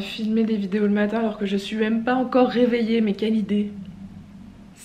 filmer des vidéos le matin alors que je suis même pas encore réveillée, mais quelle idée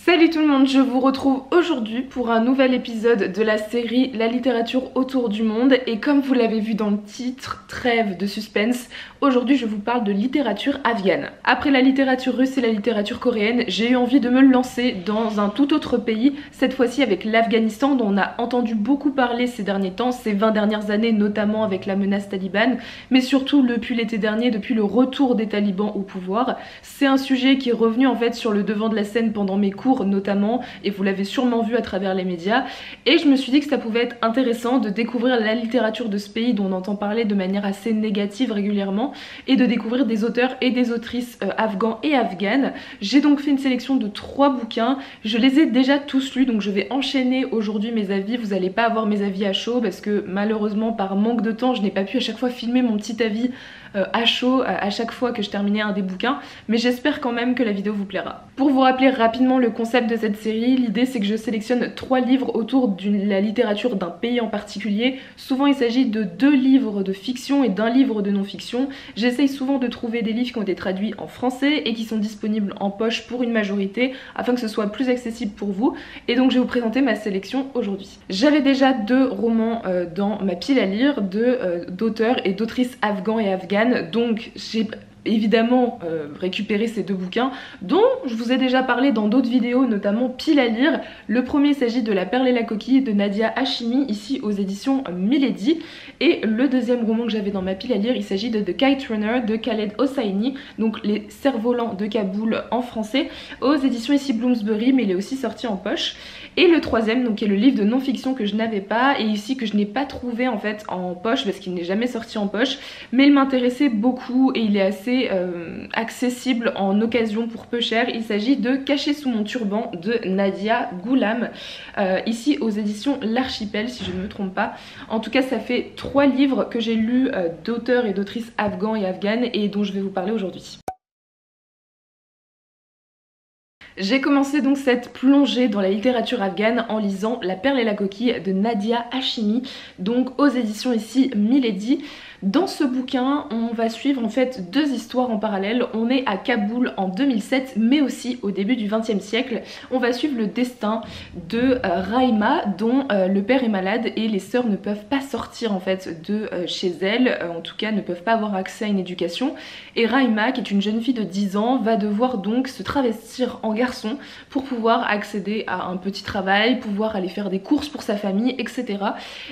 Salut tout le monde, je vous retrouve aujourd'hui pour un nouvel épisode de la série La littérature autour du monde et comme vous l'avez vu dans le titre, trêve de suspense, aujourd'hui je vous parle de littérature afghane. Après la littérature russe et la littérature coréenne, j'ai eu envie de me lancer dans un tout autre pays, cette fois-ci avec l'Afghanistan dont on a entendu beaucoup parler ces derniers temps, ces 20 dernières années notamment avec la menace talibane, mais surtout depuis l'été dernier, depuis le retour des talibans au pouvoir. C'est un sujet qui est revenu en fait sur le devant de la scène pendant mes cours notamment, et vous l'avez sûrement vu à travers les médias. Et je me suis dit que ça pouvait être intéressant de découvrir la littérature de ce pays dont on entend parler de manière assez négative régulièrement, et de découvrir des auteurs et des autrices euh, afghans et afghanes. J'ai donc fait une sélection de trois bouquins, je les ai déjà tous lus, donc je vais enchaîner aujourd'hui mes avis. Vous n'allez pas avoir mes avis à chaud parce que malheureusement par manque de temps, je n'ai pas pu à chaque fois filmer mon petit avis à chaud à chaque fois que je terminais un des bouquins, mais j'espère quand même que la vidéo vous plaira. Pour vous rappeler rapidement le concept de cette série, l'idée c'est que je sélectionne trois livres autour de la littérature d'un pays en particulier. Souvent il s'agit de deux livres de fiction et d'un livre de non-fiction. J'essaye souvent de trouver des livres qui ont été traduits en français et qui sont disponibles en poche pour une majorité afin que ce soit plus accessible pour vous. Et donc je vais vous présenter ma sélection aujourd'hui. J'avais déjà deux romans euh, dans ma pile à lire euh, d'auteurs et d'autrices afghans et afghanes donc j'ai évidemment euh, récupérer ces deux bouquins dont je vous ai déjà parlé dans d'autres vidéos notamment pile à lire. Le premier s'agit de La perle et la coquille de Nadia Hashimi ici aux éditions Milady et le deuxième roman que j'avais dans ma pile à lire il s'agit de The Kite Runner de Khaled Hosseini donc les cerfs-volants de Kaboul en français aux éditions ici Bloomsbury mais il est aussi sorti en poche et le troisième donc est le livre de non-fiction que je n'avais pas et ici que je n'ai pas trouvé en fait en poche parce qu'il n'est jamais sorti en poche mais il m'intéressait beaucoup et il est assez euh, accessible en occasion pour peu cher. Il s'agit de Cacher sous mon turban de Nadia Goulam, euh, ici aux éditions L'Archipel si je ne me trompe pas. En tout cas ça fait trois livres que j'ai lus euh, d'auteurs et d'autrices afghans et afghanes et dont je vais vous parler aujourd'hui. J'ai commencé donc cette plongée dans la littérature afghane en lisant La perle et la coquille de Nadia Hashimi, donc aux éditions ici Milady. Dans ce bouquin, on va suivre en fait deux histoires en parallèle. On est à Kaboul en 2007, mais aussi au début du 20e siècle. On va suivre le destin de euh, Raima, dont euh, le père est malade et les sœurs ne peuvent pas sortir en fait de euh, chez elle, en tout cas ne peuvent pas avoir accès à une éducation. Et Raima, qui est une jeune fille de 10 ans, va devoir donc se travestir en garçon pour pouvoir accéder à un petit travail, pouvoir aller faire des courses pour sa famille, etc.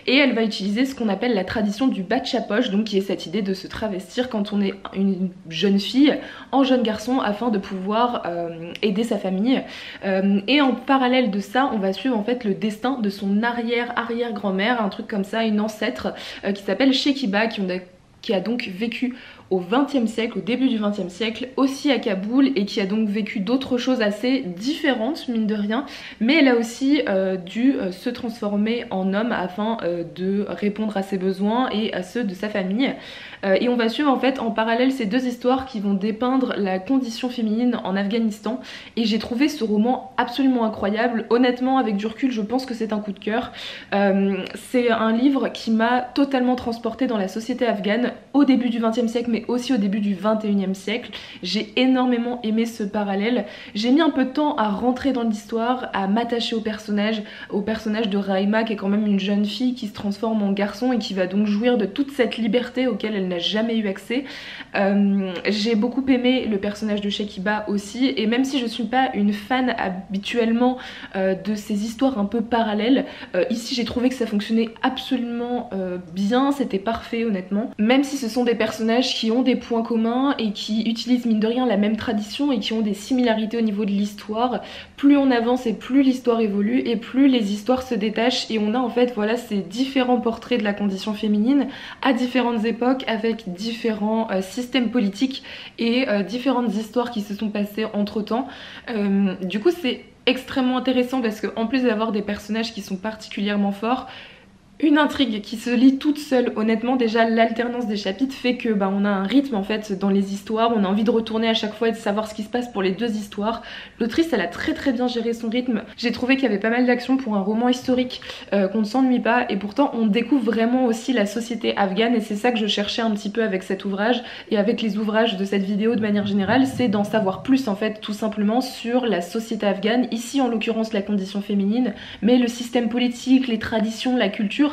Et elle va utiliser ce qu'on appelle la tradition du batchapoche, donc qui est cette idée de se travestir quand on est une jeune fille en jeune garçon afin de pouvoir euh, aider sa famille. Euh, et en parallèle de ça, on va suivre en fait le destin de son arrière-arrière-grand-mère, un truc comme ça, une ancêtre euh, qui s'appelle Shekiba, qui, qui a donc vécu au XXe siècle, au début du XXe siècle, aussi à Kaboul et qui a donc vécu d'autres choses assez différentes, mine de rien, mais elle a aussi euh, dû euh, se transformer en homme afin euh, de répondre à ses besoins et à ceux de sa famille. et on va suivre en fait en parallèle ces deux histoires qui vont dépeindre la condition féminine en Afghanistan et j'ai trouvé ce roman absolument incroyable. Honnêtement, avec du recul, je pense que c'est un coup de cœur. c'est un livre qui m'a totalement transporté dans la société afghane au début du XXe siècle mais aussi au début du 21e siècle. J'ai énormément aimé ce parallèle. J'ai mis un peu de temps à rentrer dans l'histoire, à m'attacher au personnage, au personnage de Raima qui est quand même une jeune fille qui se transforme en garçon et qui va donc jouir de toute cette liberté auquel elle n'a jamais eu accès. Euh, j'ai beaucoup aimé le personnage de Shekiba aussi et même si je suis pas une fan habituellement euh, de ces histoires un peu parallèles, euh, ici j'ai trouvé que ça fonctionnait absolument bien, c'était parfait honnêtement. Même si ce sont des personnages qui qui ont des points communs et qui utilisent mine de rien la même tradition et qui ont des similarités au niveau de l'histoire. Plus on avance et plus l'histoire évolue et plus les histoires se détachent et on a en fait voilà ces différents portraits de la condition féminine à différentes époques avec différents euh, systèmes politiques et euh, différentes histoires qui se sont passées entre temps. Euh, du coup c'est extrêmement intéressant parce qu'en plus d'avoir des personnages qui sont particulièrement forts, une intrigue qui se lit toute seule. Honnêtement, déjà l'alternance des chapitres fait que bah, on a un rythme en fait dans les histoires. On a envie de retourner à chaque fois et de savoir ce qui se passe pour les deux histoires. L'autrice, elle a très très bien géré son rythme. J'ai trouvé qu'il y avait pas mal d'action pour un roman historique, euh, qu'on ne s'ennuie pas. Et pourtant, on découvre vraiment aussi la société afghane. Et c'est ça que je cherchais un petit peu avec cet ouvrage et avec les ouvrages de cette vidéo de manière générale, c'est d'en savoir plus en fait, tout simplement sur la société afghane. Ici, en l'occurrence, la condition féminine, mais le système politique, les traditions, la culture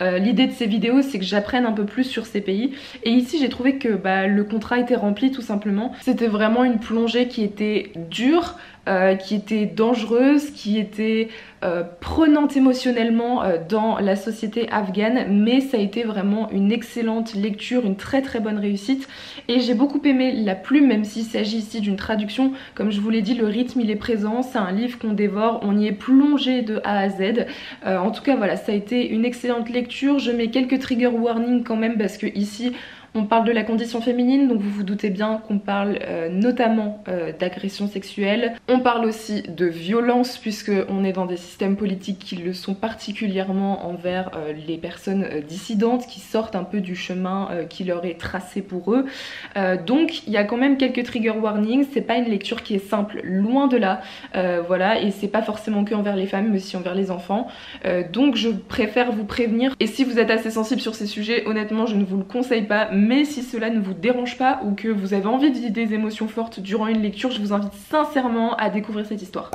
euh, l'idée de ces vidéos, c'est que j'apprenne un peu plus sur ces pays. Et ici, j'ai trouvé que bah, le contrat était rempli tout simplement. C'était vraiment une plongée qui était dure, euh, qui était dangereuse, qui était euh, prenante émotionnellement dans la société afghane, mais ça a été vraiment une excellente lecture, une très très bonne réussite. Et j'ai beaucoup aimé la plume, même s'il s'agit ici d'une traduction. Comme je vous l'ai dit, le rythme il est présent, c'est un livre qu'on dévore, on y est plongé de A à Z. en tout cas voilà, ça a été une excellente lecture. Je mets quelques trigger warnings quand même parce que ici on parle de la condition féminine, donc vous vous doutez bien qu'on parle euh, notamment euh, d'agression sexuelle. On parle aussi de violence, puisqu'on est dans des systèmes politiques qui le sont particulièrement envers euh, les personnes dissidentes qui sortent un peu du chemin qui leur est tracé pour eux. donc il y a quand même quelques trigger warnings, c'est pas une lecture qui est simple, loin de là. voilà, et c'est pas forcément que envers les femmes, mais aussi envers les enfants. donc je préfère vous prévenir. Et si vous êtes assez sensible sur ces sujets, honnêtement, je ne vous le conseille pas mais si cela ne vous dérange pas ou que vous avez envie de vivre des émotions fortes durant une lecture, je vous invite sincèrement à découvrir cette histoire.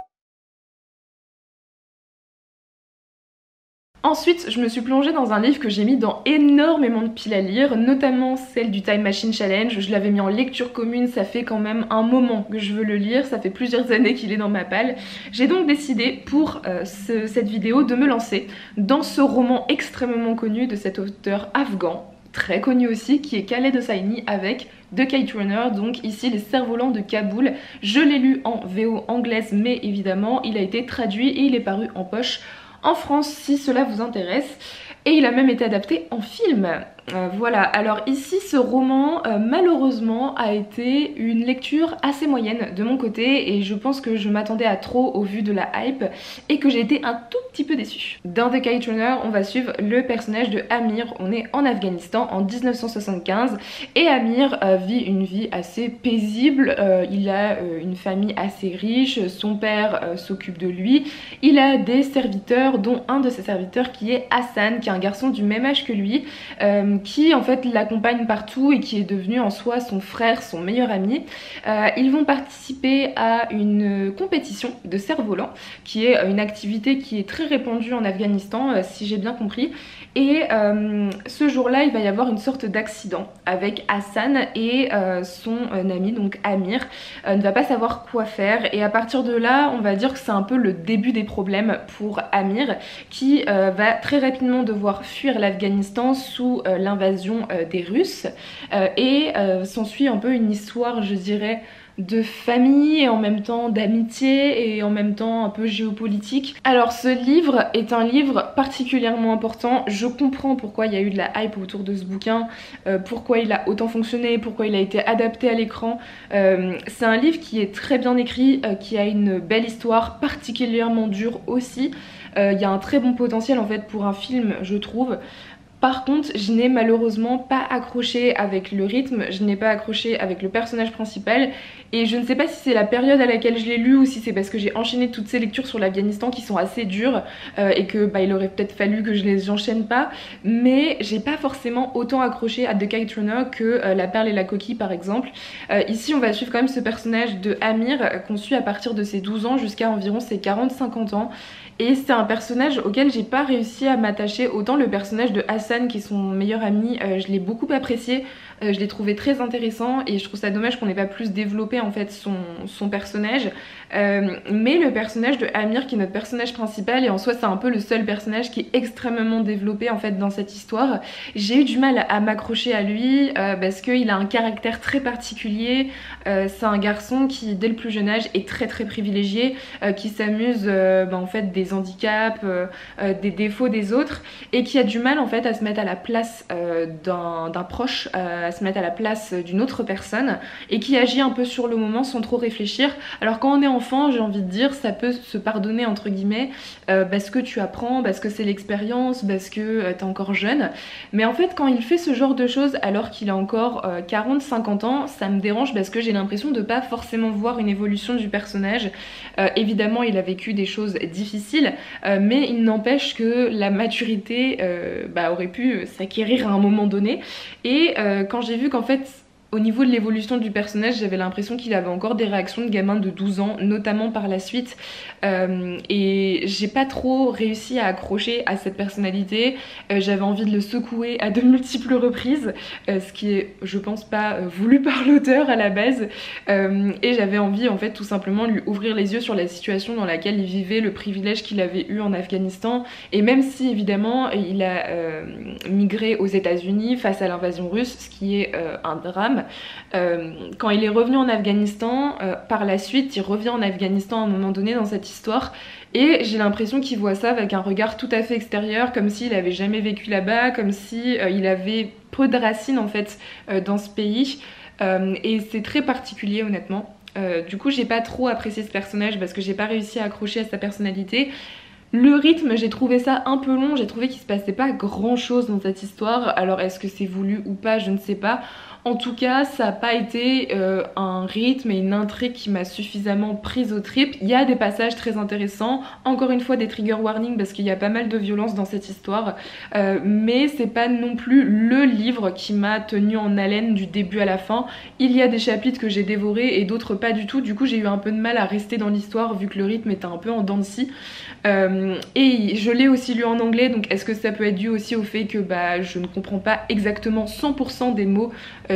Ensuite, je me suis plongée dans un livre que j'ai mis dans énormément de piles à lire, notamment celle du Time Machine Challenge. Je l'avais mis en lecture commune, ça fait quand même un moment que je veux le lire, ça fait plusieurs années qu'il est dans ma palle. J'ai donc décidé pour euh, cette vidéo de me lancer dans ce roman extrêmement connu de cet auteur afghan très connu aussi, qui est Khaled Hosseini avec The Kite Runner, donc ici les cerfs-volants de Kaboul. Je l'ai lu en VO anglaise, mais évidemment, il a été traduit et il est paru en poche en France si cela vous intéresse. Et il a même été adapté en film. Euh, voilà, alors ici ce roman euh, malheureusement a été une lecture assez moyenne de mon côté et je pense que je m'attendais à trop au vu de la hype et que j'ai été un tout petit peu déçue. Dans The Kite Runner on va suivre le personnage de Amir, on est en Afghanistan en 1975 et Amir euh, vit une vie assez paisible, il a une famille assez riche, son père s'occupe de lui, il a des serviteurs dont un de ses serviteurs qui est Hassan qui est un garçon du même âge que lui qui en fait l'accompagne partout et qui est devenu en soi son frère, son meilleur ami. Euh, ils vont participer à une compétition de cerf-volant qui est une activité qui est très répandue en Afghanistan euh, si j'ai bien compris et euh, ce jour-là, il va y avoir une sorte d'accident avec Hassan et son ami, donc Amir, ne va pas savoir quoi faire. Et à partir de là, on va dire que c'est un peu le début des problèmes pour Amir, qui va très rapidement devoir fuir l'Afghanistan sous l'invasion euh, des Russes euh, et euh, s'ensuit un peu une histoire, je dirais, de famille et en même temps d'amitié et en même temps un peu géopolitique. Alors ce livre est un livre particulièrement important. Je comprends pourquoi il y a eu de la hype autour de ce bouquin, pourquoi il a autant fonctionné, pourquoi il a été adapté à l'écran. c'est un livre qui est très bien écrit, qui a une belle histoire, particulièrement dure aussi. Il y a un très bon potentiel en fait pour un film je trouve. Par contre, je n'ai malheureusement pas accroché avec le rythme, je n'ai pas accroché avec le personnage principal et je ne sais pas si c'est la période à laquelle je l'ai lu ou si c'est parce que j'ai enchaîné toutes ces lectures sur l'Afghanistan qui sont assez dures euh, et que bah, il aurait peut-être fallu que je les enchaîne pas mais j'ai pas forcément autant accroché à The Kite Runner que euh, La Perle et la Coquille par exemple. Euh, ici on va suivre quand même ce personnage de Amir qu'on suit à partir de ses 12 ans jusqu'à environ ses 40-50 ans et c'est un personnage auquel j'ai pas réussi à m'attacher autant le personnage de Hassan qui est son meilleur ami je l'ai beaucoup apprécié je l'ai trouvé très intéressant et je trouve ça dommage qu'on n'ait pas plus développé en fait son, son personnage euh, mais le personnage de Amir qui est notre personnage principal et en soi c'est un peu le seul personnage qui est extrêmement développé en fait dans cette histoire j'ai eu du mal à m'accrocher à lui euh, parce qu'il a un caractère très particulier c'est un garçon qui dès le plus jeune âge est très très privilégié qui s'amuse bah, en fait des handicaps des défauts des autres et qui a du mal en fait à se mettre à la place d'un proche se mettre à la place d'une autre personne et qui agit un peu sur le moment sans trop réfléchir. Alors quand on est j'ai envie de dire, ça peut se pardonner entre guillemets euh, parce que tu apprends, parce que c'est l'expérience, parce que euh, t'es encore jeune. Mais en fait, quand il fait ce genre de choses alors qu'il a encore 40-50 ans, ça me dérange parce que j'ai l'impression de pas forcément voir une évolution du personnage. évidemment, il a vécu des choses difficiles, mais il n'empêche que la maturité bah, aurait pu s'acquérir à un moment donné. Et euh, quand j'ai vu qu'en fait au niveau de l'évolution du personnage, j'avais l'impression qu'il avait encore des réactions de gamin de 12 ans, notamment par la suite. Euh, et j'ai pas trop réussi à accrocher à cette personnalité. Euh, j'avais envie de le secouer à de multiples reprises, euh, ce qui est, je pense, pas voulu par l'auteur à la base. et j'avais envie, en fait, tout simplement lui ouvrir les yeux sur la situation dans laquelle il vivait, le privilège qu'il avait eu en Afghanistan. Et même si, évidemment, il a migré aux États-Unis face à l'invasion russe, ce qui est un drame, euh, quand il est revenu en Afghanistan, euh, par la suite, il revient en Afghanistan à un moment donné dans cette histoire. Et j'ai l'impression qu'il voit ça avec un regard tout à fait extérieur, comme s'il avait jamais vécu là-bas, comme si euh, il avait peu de racines en fait dans ce pays. et c'est très particulier honnêtement. du coup, j'ai pas trop apprécié ce personnage parce que j'ai pas réussi à accrocher à sa personnalité. Le rythme, j'ai trouvé ça un peu long, j'ai trouvé qu'il se passait pas grand chose dans cette histoire. Alors est-ce que c'est voulu ou pas, je ne sais pas. En tout cas, ça n'a pas été euh, un rythme et une intrigue qui m'a suffisamment prise au trip. Il y a des passages très intéressants, encore une fois des trigger warnings parce qu'il y a pas mal de violence dans cette histoire, euh, mais c'est pas non plus le livre qui m'a tenu en haleine du début à la fin. Il y a des chapitres que j'ai dévorés et d'autres pas du tout, du coup j'ai eu un peu de mal à rester dans l'histoire vu que le rythme était un peu en dents. Euh, et je l'ai aussi lu en anglais, donc est-ce que ça peut être dû aussi au fait que bah, je ne comprends pas exactement 100% des mots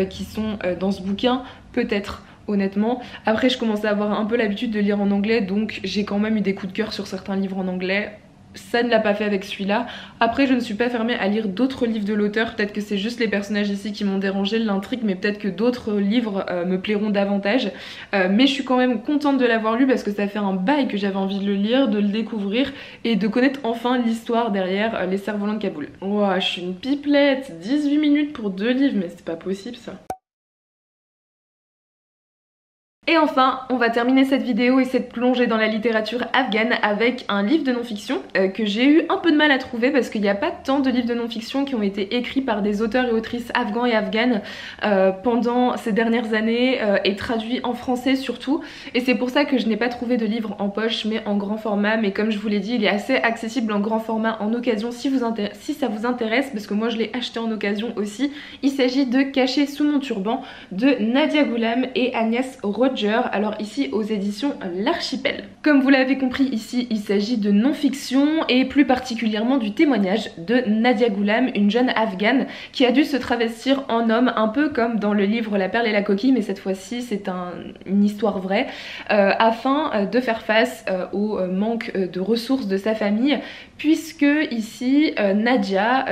qui sont euh, dans ce bouquin, peut-être honnêtement. Après je commençais à avoir un peu l'habitude de lire en anglais donc j'ai quand même eu des coups de cœur sur certains livres en anglais ça ne l'a pas fait avec celui-là. Après, je ne suis pas fermée à lire d'autres livres de l'auteur. Peut-être que c'est juste les personnages ici qui m'ont dérangé, l'intrigue, mais peut-être que d'autres livres euh, me plairont davantage. Euh, mais je suis quand même contente de l'avoir lu parce que ça fait un bail que j'avais envie de le lire, de le découvrir et de connaître enfin l'histoire derrière euh, Les Cerfs-Volants de Kaboul. Ouah, je suis une pipelette 18 minutes pour deux livres, mais c'est pas possible ça. Et enfin, on va terminer cette vidéo et cette plongée dans la littérature afghane avec un livre de non-fiction euh, que j'ai eu un peu de mal à trouver parce qu'il n'y a pas tant de livres de non-fiction qui ont été écrits par des auteurs et autrices afghans et afghanes euh, pendant ces dernières années euh, et traduits en français surtout. Et c'est pour ça que je n'ai pas trouvé de livre en poche mais en grand format. Mais comme je vous l'ai dit, il est assez accessible en grand format en occasion si, ça vous intéresse parce que moi je l'ai acheté en occasion aussi. Il s'agit de Cacher sous mon turban de Nadia Goulam et Agnès Alors ici aux éditions L'Archipel. Comme vous l'avez compris ici, il s'agit de non-fiction et plus particulièrement du témoignage de Nadia Goulam, une jeune afghane qui a dû se travestir en homme un peu comme dans le livre La perle et la coquille mais cette fois-ci c'est une histoire vraie euh, afin euh, de faire face euh, au manque de ressources de sa famille puisque ici Nadia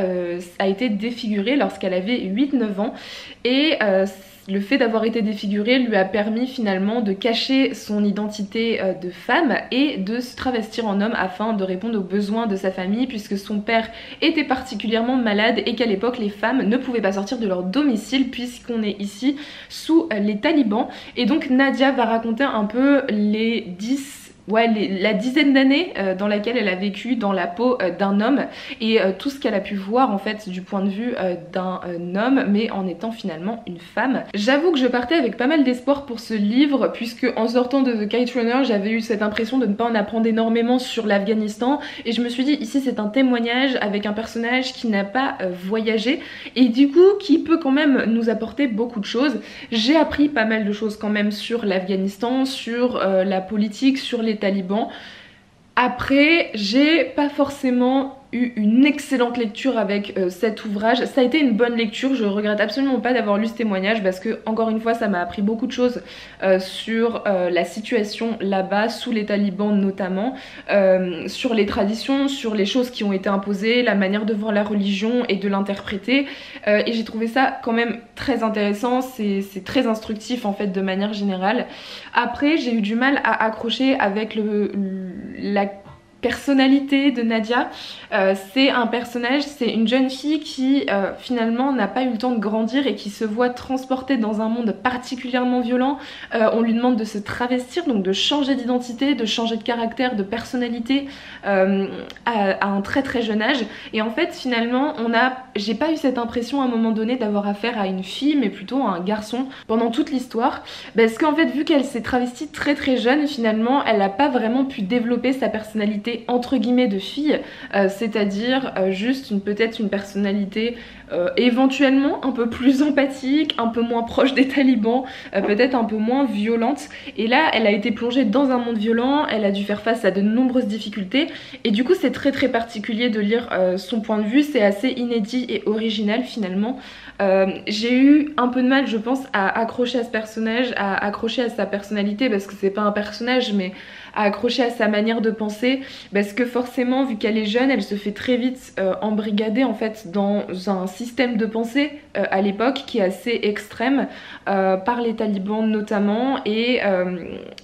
a été défigurée lorsqu'elle avait 8-9 ans et le fait d'avoir été défigurée lui a permis finalement de cacher son identité euh, de femme et de se travestir en homme afin de répondre aux besoins de sa famille puisque son père était particulièrement malade et qu'à l'époque les femmes ne pouvaient pas sortir de leur domicile puisqu'on est ici sous les talibans. Et donc Nadia va raconter un peu les 10 ouais, la dizaine d'années euh, dans laquelle elle a vécu dans la peau euh, d'un homme et euh, tout ce qu'elle a pu voir en fait du point de vue d'un homme mais en étant finalement une femme. J'avoue que je partais avec pas mal d'espoir pour ce livre puisque en sortant de The Kite Runner j'avais eu cette impression de ne pas en apprendre énormément sur l'Afghanistan et je me suis dit ici c'est un témoignage avec un personnage qui n'a pas voyagé et du coup qui peut quand même nous apporter beaucoup de choses. J'ai appris pas mal de choses quand même sur l'Afghanistan, sur la politique, sur les talibans. Après, j'ai pas forcément une excellente lecture avec euh, cet ouvrage. Ça a été une bonne lecture, je regrette absolument pas d'avoir lu ce témoignage parce que encore une fois ça m'a appris beaucoup de choses euh, sur euh, la situation là-bas, sous les talibans notamment, sur les traditions, sur les choses qui ont été imposées, la manière de voir la religion et de l'interpréter. et j'ai trouvé ça quand même très intéressant, c'est très instructif en fait de manière générale. Après j'ai eu du mal à accrocher avec le, la personnalité de Nadia. Euh, c'est un personnage, c'est une jeune fille qui euh, finalement n'a pas eu le temps de grandir et qui se voit transportée dans un monde particulièrement violent. Euh, on lui demande de se travestir, donc de changer d'identité, de changer de caractère, de personnalité à, à, un très très jeune âge. Et en fait finalement on a, j'ai pas eu cette impression à un moment donné d'avoir affaire à une fille mais plutôt à un garçon pendant toute l'histoire. Parce qu'en fait vu qu'elle s'est travestie très très jeune finalement elle n'a pas vraiment pu développer sa personnalité entre guillemets de fille, euh, c'est-à-dire euh, juste une peut-être une personnalité euh, éventuellement un peu plus empathique, un peu moins proche des talibans, peut-être un peu moins violente. Et là, elle a été plongée dans un monde violent, elle a dû faire face à de nombreuses difficultés. Et du coup, c'est très très particulier de lire son point de vue, c'est assez inédit et original finalement. J'ai eu un peu de mal, je pense, à accrocher à ce personnage, à accrocher à sa personnalité, parce que c'est pas un personnage, mais accrocher à sa manière de penser parce que forcément vu qu'elle est jeune elle se fait très vite euh, embrigader en fait dans un système de pensée euh, à l'époque qui est assez extrême euh, par les talibans notamment et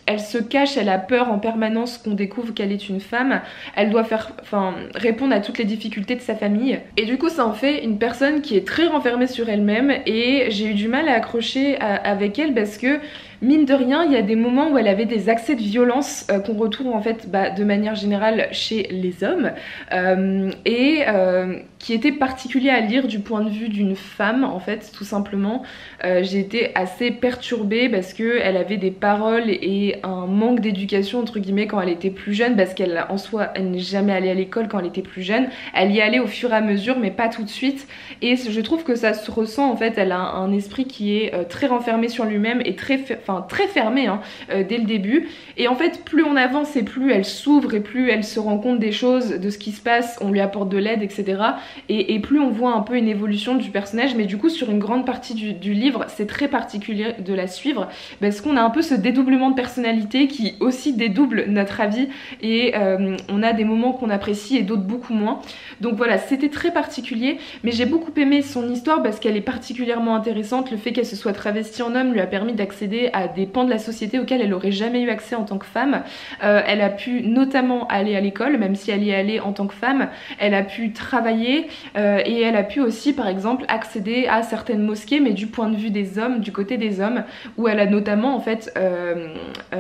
elle se cache, elle a peur en permanence qu'on découvre qu'elle est une femme, elle doit faire, enfin répondre à toutes les difficultés de sa famille. Et du coup ça en fait une personne qui est très renfermée sur elle-même et j'ai eu du mal à accrocher avec elle parce que mine de rien, il y a des moments où elle avait des accès de violence euh, qu'on retrouve en fait bah, de manière générale chez les hommes euh, et euh, qui était particulier à lire du point de vue d'une femme en fait tout simplement. J'ai été assez perturbée parce que elle avait des paroles et un manque d'éducation entre guillemets quand elle était plus jeune parce qu'elle en soi n'est jamais allée à l'école quand elle était plus jeune. Elle y allait au fur et à mesure mais pas tout de suite et je trouve que ça se ressent en fait. Elle a un esprit qui est très renfermé sur lui-même et très très fermée hein, euh, dès le début. Et en fait, plus on avance et plus elle s'ouvre et plus elle se rend compte des choses, de ce qui se passe, on lui apporte de l'aide, etc. Et, plus on voit un peu une évolution du personnage. Mais du coup, sur une grande partie du, livre, c'est très particulier de la suivre parce qu'on a un peu ce dédoublement de personnalité qui aussi dédouble notre avis et euh, on a des moments qu'on apprécie et d'autres beaucoup moins. Donc voilà, c'était très particulier, mais j'ai beaucoup aimé son histoire parce qu'elle est particulièrement intéressante. Le fait qu'elle se soit travestie en homme lui a permis d'accéder à des pans de la société auxquels elle aurait jamais eu accès en tant que femme. Euh, elle a pu notamment aller à l'école, même si elle y est allée en tant que femme. Elle a pu travailler euh, et elle a pu aussi, par exemple, accéder à certaines mosquées, mais du point de vue des hommes, du côté des hommes, où elle a notamment en fait euh,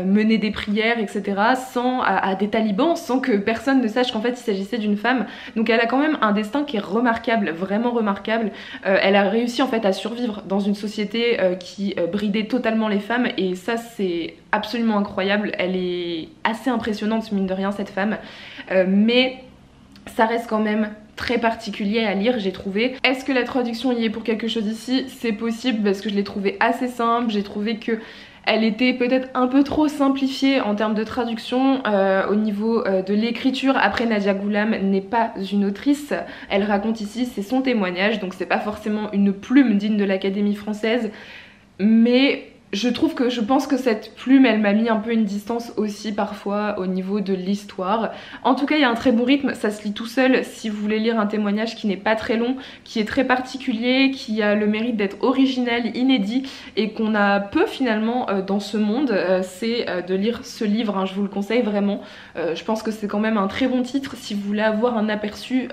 mené des prières, etc., sans à, des talibans, sans que personne ne sache qu'en fait il s'agissait d'une femme. Donc elle a quand même un destin qui est remarquable, vraiment remarquable. elle a réussi en fait à survivre dans une société qui bridait totalement les femmes et ça c'est absolument incroyable. Elle est assez impressionnante mine de rien cette femme. Euh, mais ça reste quand même très particulier à lire j'ai trouvé. Est-ce que la traduction y est pour quelque chose ici? C'est possible parce que je l'ai trouvé assez simple, j'ai trouvé que elle était peut-être un peu trop simplifiée en termes de traduction euh, au niveau euh, de l'écriture. Après, Nadia Goulam n'est pas une autrice. Elle raconte ici, c'est son témoignage, donc c'est pas forcément une plume digne de l'Académie française. Mais je trouve que je pense que cette plume elle m'a mis un peu une distance aussi parfois au niveau de l'histoire. En tout cas il y a un très bon rythme, ça se lit tout seul si vous voulez lire un témoignage qui n'est pas très long, qui est très particulier, qui a le mérite d'être original, inédit et qu'on a peu finalement euh, dans ce monde, euh, c'est euh, de lire ce livre, hein, je vous le conseille vraiment. je pense que c'est quand même un très bon titre si vous voulez avoir un aperçu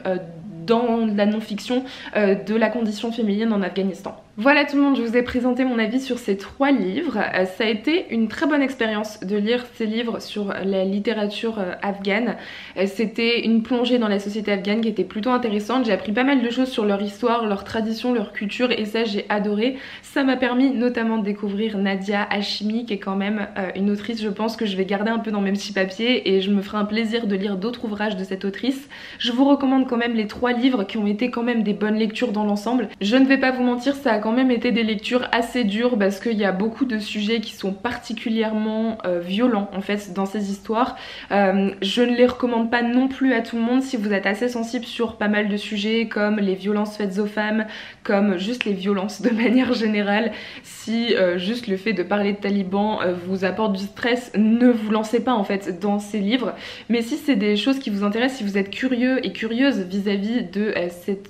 dans la non-fiction de la condition féminine en Afghanistan. Voilà tout le monde, je vous ai présenté mon avis sur ces trois livres. Euh, ça a été une très bonne expérience de lire ces livres sur la littérature euh, afghane. Euh, c'était une plongée dans la société afghane qui était plutôt intéressante. J'ai appris pas mal de choses sur leur histoire, leur tradition, leur culture et ça j'ai adoré. Ça m'a permis notamment de découvrir Nadia Hashimi qui est quand même une autrice je pense que je vais garder un peu dans mes petits papiers et je me ferai un plaisir de lire d'autres ouvrages de cette autrice. Je vous recommande quand même les trois livres qui ont été quand même des bonnes lectures dans l'ensemble. Je ne vais pas vous mentir, ça a même été des lectures assez dures parce qu'il y a beaucoup de sujets qui sont particulièrement euh, violents en fait dans ces histoires. Euh, je ne les recommande pas non plus à tout le monde si vous êtes assez sensible sur pas mal de sujets comme les violences faites aux femmes, comme juste les violences de manière générale. Si euh, juste le fait de parler de talibans vous apporte du stress, ne vous lancez pas en fait dans ces livres. Mais si c'est des choses qui vous intéressent, si vous êtes curieux et curieuse vis-à-vis de,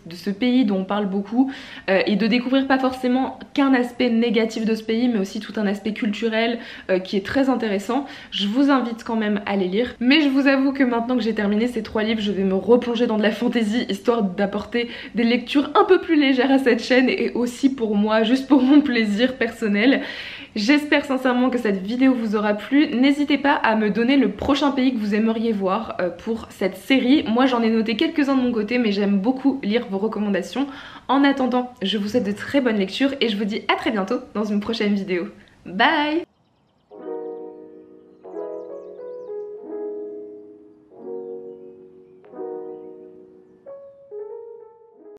de ce pays dont on parle beaucoup et de découvrir pas forcément forcément qu'un aspect négatif de ce pays, mais aussi tout un aspect culturel euh, qui est très intéressant. Je vous invite quand même à les lire. Mais je vous avoue que maintenant que j'ai terminé ces trois livres, je vais me replonger dans de la fantaisie, histoire d'apporter des lectures un peu plus légères à cette chaîne et aussi pour moi, juste pour mon plaisir personnel. J'espère sincèrement que cette vidéo vous aura plu. N'hésitez pas à me donner le prochain pays que vous aimeriez voir euh, pour cette série. Moi j'en ai noté quelques-uns de mon côté mais j'aime beaucoup lire vos recommandations. En attendant, je vous souhaite de très bonnes lectures et je vous dis à très bientôt dans une prochaine vidéo. Bye